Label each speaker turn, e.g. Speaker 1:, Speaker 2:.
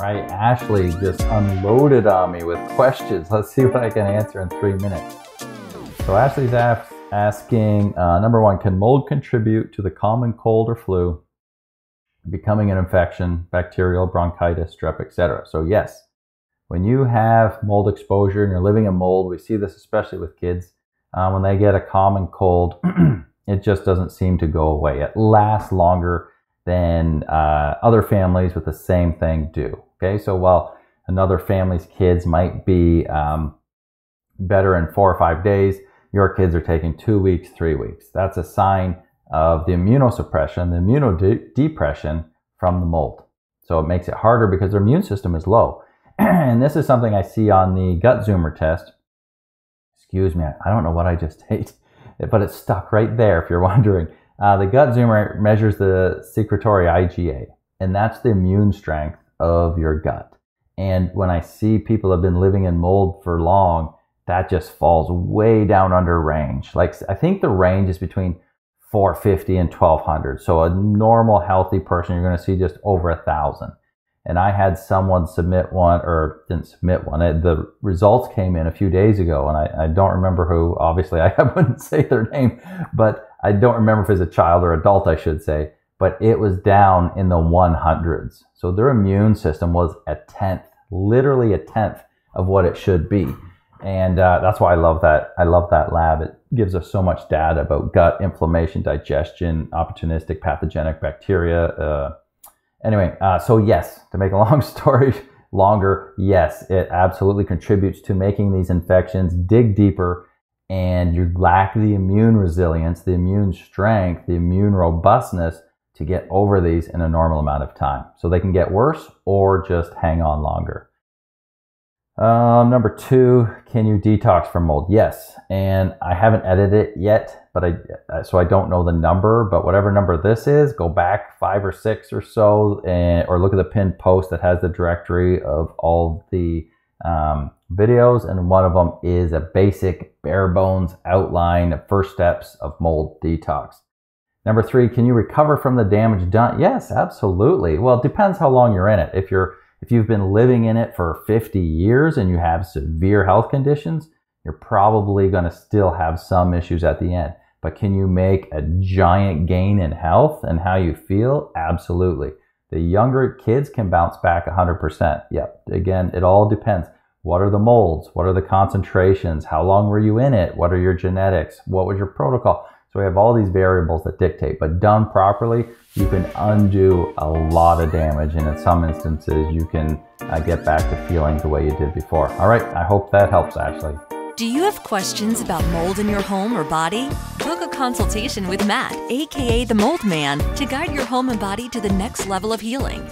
Speaker 1: right? Ashley just unloaded on me with questions. Let's see what I can answer in three minutes. So Ashley's asking, uh, number one, can mold contribute to the common cold or flu becoming an infection, bacterial, bronchitis, strep, etc.? So yes, when you have mold exposure and you're living in mold, we see this especially with kids, uh, when they get a common cold, it just doesn't seem to go away. It lasts longer than uh, other families with the same thing do. Okay, so while another family's kids might be um, better in four or five days, your kids are taking two weeks, three weeks. That's a sign of the immunosuppression, the immunodepression from the mold. So it makes it harder because their immune system is low. and this is something I see on the gut zoomer test. Excuse me, I don't know what I just ate, but it's stuck right there if you're wondering. Uh, the gut zoomer measures the secretory IgA, and that's the immune strength of your gut. And when I see people have been living in mold for long, that just falls way down under range. Like I think the range is between 450 and 1200. So a normal healthy person, you're going to see just over a thousand and I had someone submit one or didn't submit one. It, the results came in a few days ago, and I, I, don't remember who. Obviously, I wouldn't say their name, but I don't remember if it's a child or adult, I should say. But it was down in the 100s. So their immune system was a tenth, literally a tenth of what it should be. And uh, that's why I love that. I love that lab. It gives us so much data about gut inflammation, digestion, opportunistic pathogenic bacteria. Uh, Anyway, uh, so yes, to make a long story longer, yes, it absolutely contributes to making these infections dig deeper and you lack the immune resilience, the immune strength, the immune robustness to get over these in a normal amount of time. So they can get worse or just hang on longer. Um, number two, can you detox from mold? Yes, and I haven't edited it yet, but I so I don't know the number. But whatever number this is, go back five or six or so, and or look at the pinned post that has the directory of all the um, videos, and one of them is a basic bare bones outline of first steps of mold detox. Number three, can you recover from the damage done? Yes, absolutely. Well, it depends how long you're in it. If you're if you've been living in it for 50 years and you have severe health conditions, you're probably going to still have some issues at the end. But can you make a giant gain in health and how you feel? Absolutely. The younger kids can bounce back 100%. Yep. Again, it all depends. What are the molds? What are the concentrations? How long were you in it? What are your genetics? What was your protocol? So we have all these variables that dictate, but done properly, you can undo a lot of damage. And in some instances, you can uh, get back to feeling the way you did before. All right, I hope that helps, Ashley.
Speaker 2: Do you have questions about mold in your home or body? Book a consultation with Matt, aka the Mold Man, to guide your home and body to the next level of healing.